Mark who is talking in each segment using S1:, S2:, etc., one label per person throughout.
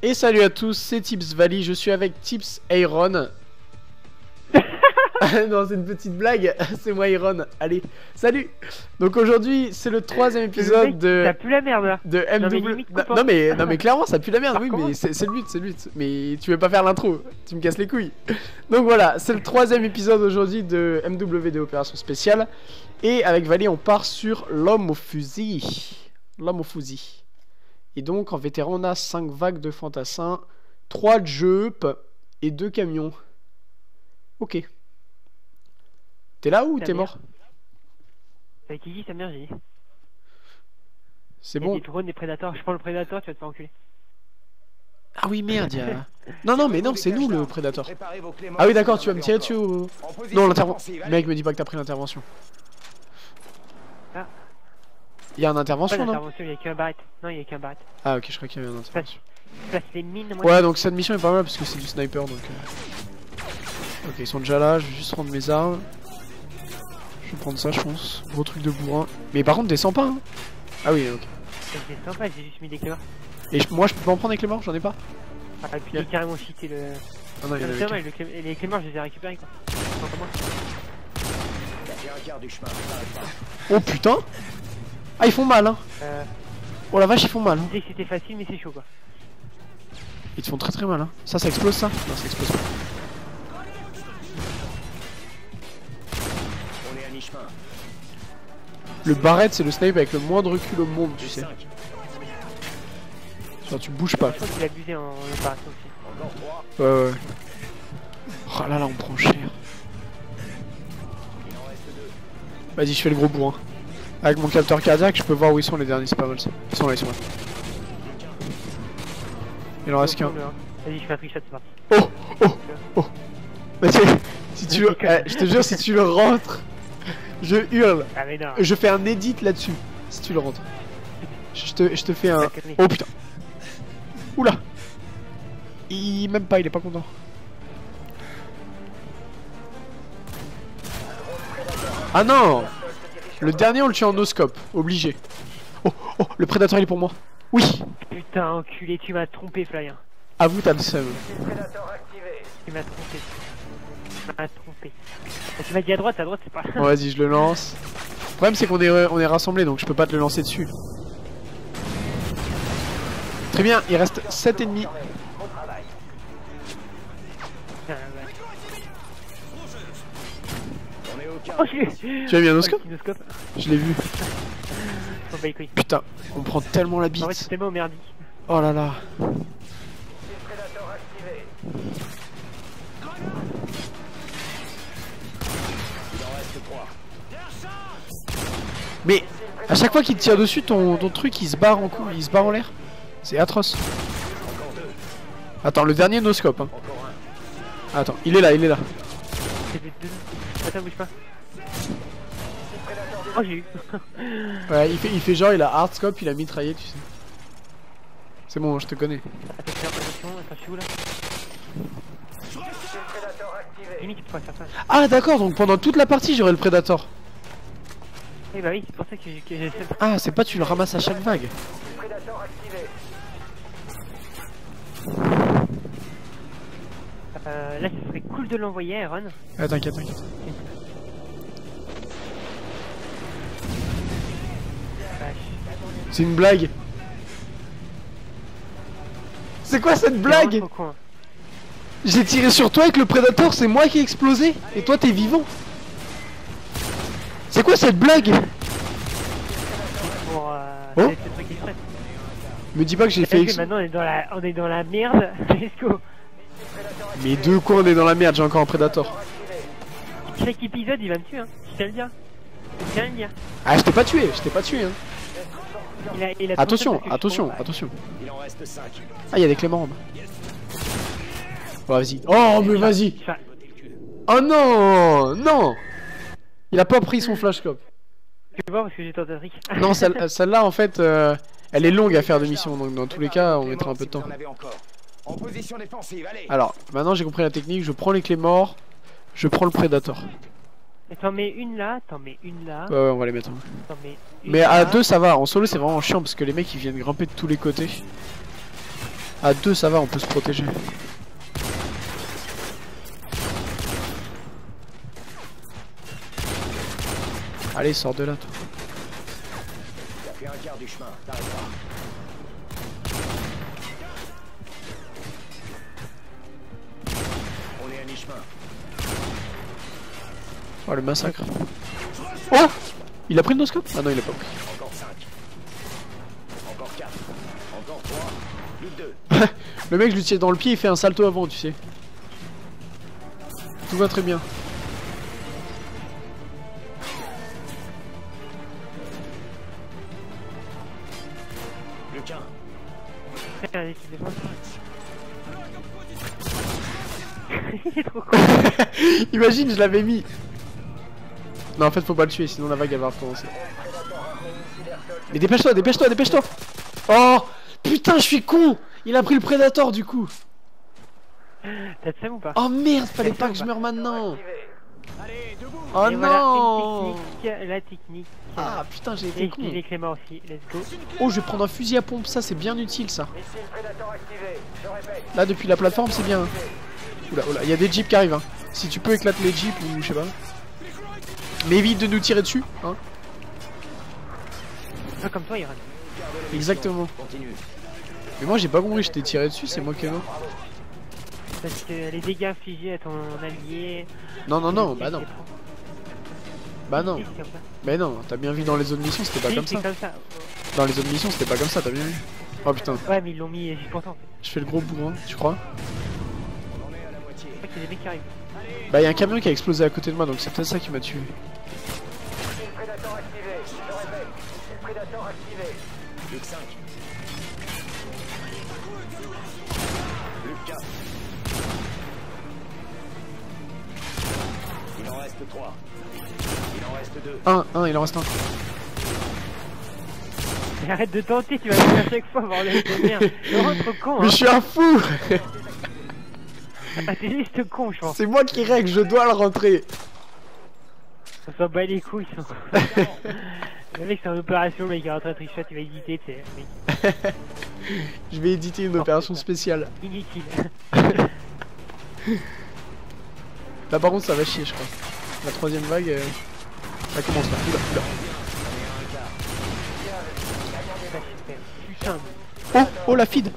S1: Et salut à tous, c'est Tips Valley, je suis avec Tips Iron. non, c'est une petite blague, c'est moi Iron. Allez, salut Donc aujourd'hui, c'est le troisième épisode de...
S2: Ça pue la merde là
S1: De MW... Non, mais, non mais clairement ça pue la merde, oui mais c'est le but, c'est le but. Mais tu veux pas faire l'intro, tu me casses les couilles. Donc voilà, c'est le troisième épisode aujourd'hui de MWD Opération Spéciale. Et avec Valé on part sur l'homme au fusil. L'homme au fusil. Et donc en vétéran on a 5 vagues de fantassins, 3 jupes et 2 camions. Ok. T'es là ou t'es mort?
S2: Avec qui dit sa mère, j'ai dit.
S1: C'est bon
S2: des drones, des prédateurs. Je prends le prédateur, tu vas te faire enculer.
S1: Ah oui merde, y a... Non non mais non, c'est nous le prédateur. Ah oui d'accord, tu vas me tirer dessus ou... Non, l'intervention. Mec me dit pas que t'as pris l'intervention. Il y a une
S2: Pas
S1: intervention non
S2: il y a qu'un barrette. Non, il y a qu'un barrette.
S1: Ah ok, je crois qu'il y avait une intervention.
S2: Place les mines, moi.
S1: Ouais, donc cette mission est pas mal parce que c'est du sniper donc. euh. Ok, ils sont déjà là, je vais juste prendre mes armes. Je vais prendre ça, je pense. Gros truc de bourrin. Mais par contre, descends pas hein Ah oui, ok.
S2: C'est sympa, j'ai juste mis des cléments.
S1: Et je- moi, je peux pas en prendre les morts, j'en ai pas
S2: Ah, et puis j'ai carrément cheaté le.
S1: Ah non, il y en
S2: Non, vrai, le clé- les cléments, je les ai récupérés quoi.
S3: Il pas.
S1: Oh putain Ah, ils font mal hein
S2: Euh,
S1: Oh la vache, ils font mal
S2: je
S1: hein.
S2: disais que c'était facile, mais c'est chaud quoi.
S1: Ils te font très très mal hein. Ça, ça explose ça Non, ça explose pas.
S3: On est à mi-chemin.
S1: Le barrette, c'est le snipe avec le moins de recul au monde, tu sais. Genre, tu bouges pas.
S2: Je crois qu'il abusé en aussi.
S1: Ouais, ouais. Oh là là, on prend cher. Vas-y, je fais le gros bourrin. Avec mon capteur cardiaque, je peux voir où ils sont les derniers, c'est pas mal ça. Ils sont là, ils sont là. Il en reste qu'un.
S2: Vas-y, je fais un c'est parti.
S1: Oh Oh Oh Mais si tu le... eh, je te jure, si tu le rentres, je hurle.
S2: Ah, mais non.
S1: Je fais un edit là-dessus, si tu le rentres. Je te, je te fais un... Oh putain Oula Il... Même pas, il est pas content. Ah non Le dernier, on le tue en no-scope, obligé. Oh, oh, le prédateur, il est pour moi. Oui
S2: Putain, enculé, tu m'as trompé, Flyer.
S1: Avoue, t'as le seum.
S2: Tu m'as trompé. Tu m'as trompé. Tu m'as dit à droite, à droite, c'est pas.
S1: Bon, vas-y, je le lance. Le problème, c'est qu'on est, on est rassemblés, donc je peux pas te le lancer dessus. Très bien, il reste 7 ennemis.
S2: Oh,
S1: Tu as mis un
S2: kinoscope.
S1: Je l'ai vu. Putain, on prend tellement la
S2: En fait, c'est
S1: bite. Oh là là. Mais à chaque fois qu'il tire dessus, ton, ton truc il se barre en cou, il se barre en l'air. C'est atroce. Attends, le dernier noscope. Hein. Attends, il est là, il est là.
S2: C'est des deux. Attends, bouge pas. Oh, j'ai eu.
S1: Ouais, il fait, il fait genre, il a hardscope, il a mitraillé, tu sais. C'est bon, je te connais.
S2: Attention, là.
S1: Ah d'accord, donc pendant toute la partie, j'aurai le Predator.
S2: Eh bah oui, c'est pour ça que j'ai.
S1: Ah, c'est pas tu le ramasses à chaque vague.
S2: Euh, là, ce serait cool de l'envoyer, Aaron.
S1: Ah, t'inquiète, t'inquiète. C'est une blague. C'est quoi cette blague. J'ai tiré sur toi avec le Predator, c'est moi qui ai explosé Et toi t'es vivant C'est quoi cette blague
S2: Pour euh,
S1: Oh. Me dis pas que j'ai fait
S2: maintenant on est dans la, on est dans la merde. Let's go.
S1: Mais deux quoi on est dans la merde, j'ai encore un Predator.
S2: Chaque épisode, il va me tuer, hein. Je le dire. Je le dire.
S1: Ah je t'ai pas tué, je t'ai pas tué hein.
S2: Il a, il a
S1: Attention,
S2: je
S1: attention, attention.
S3: Il en reste cinq.
S1: Ah y'a des cléments en bas. Oh vas-y. Oh mais vas-y Oh non Non Il a pas pris son flashcope.
S2: Tu peux voir parce que j'ai tenté un trick.
S1: Non, celle- celle-là en fait, euh, elle est longue à faire de mission, donc dans tous les cas on mettra un
S3: clés
S1: peu de temps.
S3: En. En position défensive, allez.
S1: Alors, maintenant j'ai compris la technique, je prends les clés morts, je prends le Predator.
S2: Et T'en mets une là, t'en mets une là,
S1: Ouais, ouais, on va les mettre.
S2: mets une
S1: Mais
S2: là.
S1: à deux ça va, en solo c'est vraiment chiant parce que les mecs ils viennent grimper de tous les côtés. À deux, ça va, on peut se protéger. Allez, sors de là, toi.
S3: T'as fait un quart du chemin, t'arrêtes pas.
S1: Oh, le massacre. Oh Il a pris le noscope Ah non, il a pas pris.
S3: Encore 5. Encore 4. Encore 3. Plus que 2.
S1: Le mec, je lui tire dans le pied, il fait un salto avant, tu sais. Tout va très bien.
S3: Plus qu'un.
S2: Il est trop con.
S1: Imagine, je l'avais mis. Non, en fait, faut pas le tuer, sinon la vague elle va recommencer. Mais dépêche-toi, dépêche-toi, dépêche-toi Oh Putain, je suis con Il a pris le prédateur du coup.
S2: T'as de ça ou pas
S1: Oh merde, fallait pas que je meure maintenant.
S3: Allez, debout
S1: Oh
S2: Et voilà,
S1: non
S2: une technique, la technique.
S1: Ah putain, j'ai été con.
S2: dis les Clément aussi, let's go.
S1: Oh, je vais prendre un fusil à pompe, ça c'est bien utile ça. Là, depuis la plateforme, c'est bien. Oula, oula, il y a des jeeps qui arrivent. Hein. Si tu peux éclater les jeeps ou je sais pas. Mais évite de nous tirer dessus. Hein.
S2: Pas comme toi, Iran.
S1: Exactement.
S3: Continue.
S1: Mais moi j'ai pas compris, je t'ai tiré dessus, c'est moi qui ai mort.
S2: Parce que les dégâts infligés à ton allié.
S1: Non, non, non, bah non. Bah non. Mais non, t'as bien vu dans les autres missions, c'était pas comme ça.
S2: comme ça.
S1: Dans les autres missions, c'était pas comme ça, t'as bien vu. Oh putain,
S2: Ouais, mais ils l'ont mis juste pour ça en fait.
S1: je fais le gros bourrin, tu crois?
S2: Qu'il y a des mecs qui arrivent.
S1: Bah y'a un camion qui a explosé à côté de moi, donc c'est peut-être ça qui m'a tué.
S3: Prédateur activé. Je répète. Prédateur activé. Que 5. Plus que 4. Il en reste 3. Il en reste 2.
S1: Un, un, il en reste un.
S2: Mais arrête de tenter, tu vas venir à chaque fois, bordel de merde. Trop con,
S1: Mais
S2: hein.
S1: je suis un fou
S2: Ah, t'es juste con, je pense.
S1: C'est moi qui règle, je dois le rentrer.
S2: On s'en bat les couilles, ça. Le mec, c'est en opération, le mec, il est en train de tricher, tu vas hésiter, tu sais.
S1: Je vais éditer une opération spéciale.
S2: inutile.
S1: Là par contre ça va chier je crois. La troisième vague, euh, ça commence là. Oula, oula. Oh, oh la feed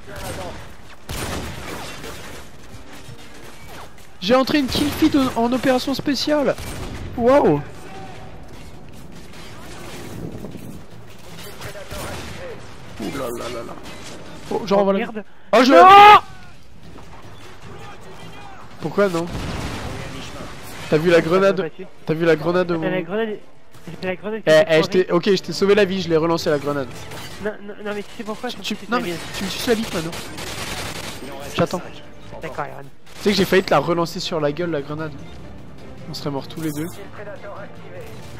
S1: J'ai entré une kill feed en, opération spéciale Waouh Ouh là là là là Oh, genre
S2: oh, merde.
S1: Oh je...
S2: Non
S1: Pourquoi non T'as vu la grenade T'as vu la grenade de
S2: la grenade. La grenade
S1: Eh, eh, je ok, je t'ai sauvé la vie, je l'ai relancé la grenade.
S2: Non, non, non, mais tu sais pourquoi?
S1: Tu, tu- non
S2: la
S1: mais tu me suces la bite maintenant. J'attends.
S3: 5. Encore
S2: D'accord, Iran.
S1: Tu sais que j'ai failli te la relancer sur la gueule la grenade. On serait morts tous les deux.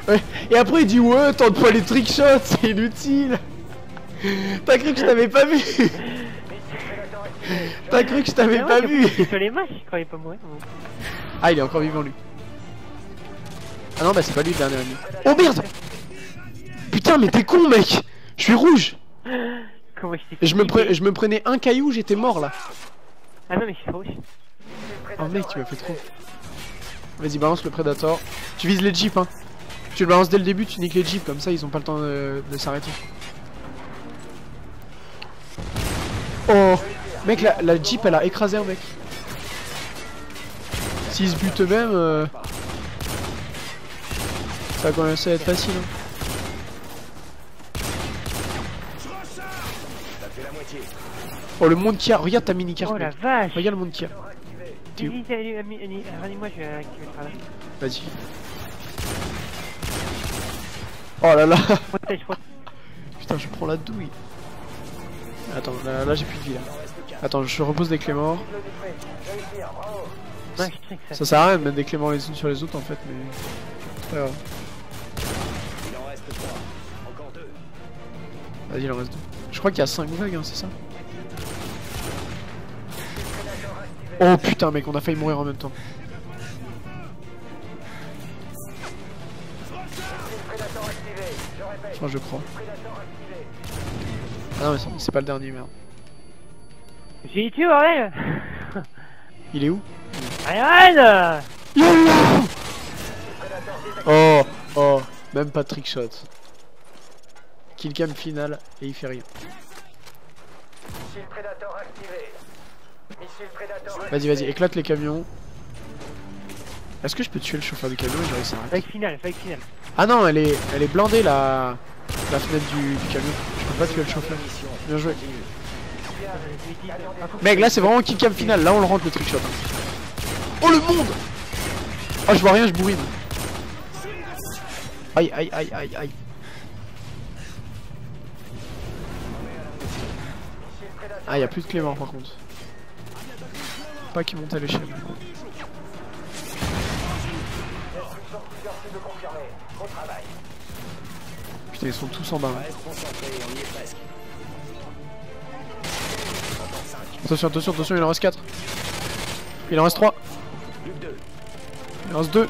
S1: Ouais. Et après il dit ouais tente pas les trick shots, c'est inutile. T'as cru que je t'avais pas vu? T'as cru que je t'avais pas vu?
S2: les mourir.
S1: Ah il est encore vivant lui. Ah non bah c'est pas lui le dernier ami. Oh merde Putain mais t'es con mec Je suis rouge
S2: Comment je t'ai
S1: Et je me, je me prenais un caillou, j'étais mort là.
S2: Ah non, mais je suis rouge.
S1: Oh mec tu m'as fait trop. Vas-y balance le Predator. Tu vises les jeeps hein. Tu le balances dès le début, tu niques les jeeps, comme ça ils ont pas le temps de, de s'arrêter. Oh Mec la, la jeep elle a écrasé un mec. S'ils se butent eux-mêmes, euh, ça va commencer à être facile. hein. Oh le monde qui a, regarde ta mini carte.
S2: Oh la
S1: mec.
S2: vache
S1: Regarde le monde qui a.
S2: Vas-y, salut, ami, ami, Rani-moi, je vais activer le travail.
S1: Vas-y. Oh là là. Putain je prends la douille. Attends là, là j'ai plus de vie là. Attends je repose des clés morts.
S2: Ouais, ça.
S1: Ça sert à rien de mettre des cléments les unes sur les autres en fait, mais. C'est pas grave.
S3: Il en reste 3. Encore 2.
S1: Vas-y, il en reste deux. Je crois qu'il y a 5 vagues, hein, c'est ça? Oh putain, mec, on a failli mourir en même temps. Enfin, je crois. Ah non, mais c'est- pas le dernier, merde.
S2: J'ai tué, bordel
S1: Il est où?
S2: Iron
S1: Oh, oh, même pas trick shot. Killcam final et il fait rien. Vas-y, vas-y, éclate les camions. Est-ce que je peux tuer le chauffeur du camion et j'aurai ça
S2: Fight final, fight final.
S1: Ah non, elle est, elle est blindée la, la fenêtre du, du camion. Je peux pas tuer le chauffeur. Bien joué. Mec, là c'est vraiment killcam final. Là on le rentre le trick shot. Oh le monde Oh, je vois rien, je bourrine. Aïe, aïe, aïe, aïe, aïe. Ah, y a plus de Clément par contre. Pas qu'il monte à l'échelle. Putain, ils sont tous en bas. Attention, attention, attention, il en reste 4. Il en reste 3. Il en reste 2.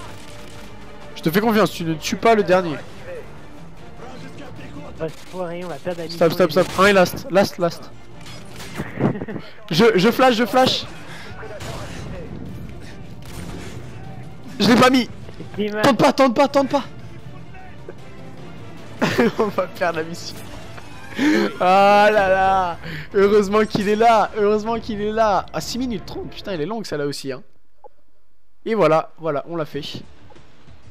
S1: Je te fais confiance, tu ne tues pas le dernier. Stop, stop, stop. Un et last, last, last. je, je flash, je flash. Je l'ai pas mis. Tente pas, tente pas, tente pas. On va perdre la mission. Ah là là Heureusement qu'il est là Heureusement qu'il est là À 6 minutes 30, putain elle est longue celle-là aussi hein. Et voilà, voilà, on l'a fait.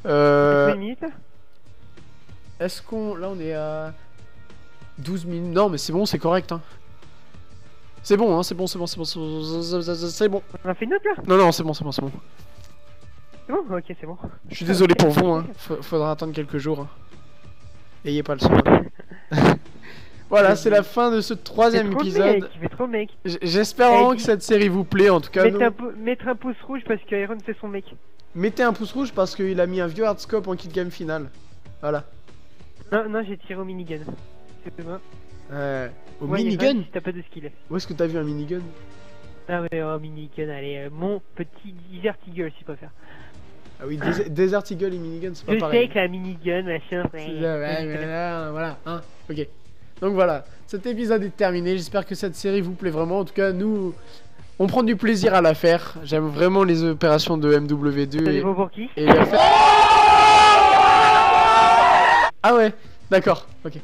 S1: Euh... Est-ce qu'on... Là on est à... 12 minutes... Non mais c'est bon, c'est correct hein. C'est bon hein, c'est bon, c'est bon, c'est bon, c'est bon, c'est bon.
S2: On a fait une autre là
S1: Non, non, c'est bon, c'est bon, c'est bon.
S2: C'est bon Ok, c'est bon.
S1: Je suis désolé pour vous, hein. Fa- Faudra attendre quelques jours. hein. Ayez pas le son. voilà, c'est la fin de ce troisième épisode. J'espère vraiment que cette série vous plaît. En tout cas,
S2: Mettre un, pouce rouge parce qu'Iron c'est son mec.
S1: mettez un pouce rouge parce qu'il a mis un vieux hardscope en kit game final. Voilà.
S2: Non, non, j'ai tiré au minigun. C'est.
S1: Euh, au minigun
S2: Iron, t'as pas de skill.
S1: Où est-ce que t'as vu un minigun?
S2: Ah ouais, oh, minigun, allez, euh, mon petit Desert Eagle si pas faire.
S1: Ah oui, Des- Desert Eagle et minigun, c'est pas
S2: Je sais
S1: pareil.
S2: que la minigun, machin.
S1: Ça, ouais, voilà, hein, ok. Donc voilà, cet épisode est terminé. J'espère que cette série vous plaît vraiment. En tout cas, nous, on prend du plaisir à la faire. J'aime vraiment les opérations de MW2
S2: Ça
S1: et,
S2: pour qui
S1: et faire. Ah ouais, d'accord, ok.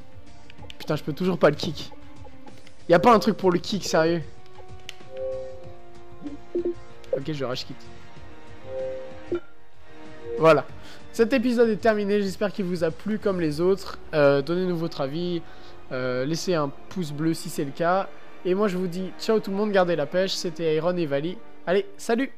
S1: Putain, je peux toujours pas le kick. Y a pas un truc pour le kick, sérieux Ok, je rage quitte. Voilà. Cet épisode est terminé, j'espère qu'il vous a plu comme les autres. Euh, Donnez-nous votre avis, euh, laissez un pouce bleu si c'est le cas. Et moi je vous dis ciao tout le monde, gardez la pêche, c'était Iron et Vali. Allez, salut